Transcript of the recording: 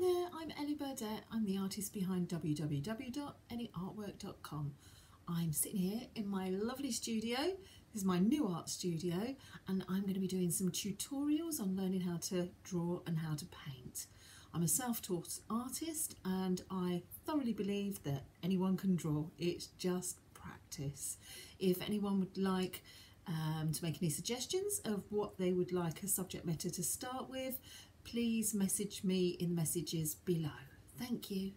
There, I'm Ellie Burdett. I'm the artist behind www.ellieartwork.com. I'm sitting here in my lovely studio. This is my new art studio, and I'm going to be doing some tutorials on learning how to draw and how to paint. I'm a self-taught artist, and I thoroughly believe that anyone can draw. It's just practice. If anyone would like um, to make any suggestions of what they would like a subject matter to start with, please message me in the messages below. Thank you.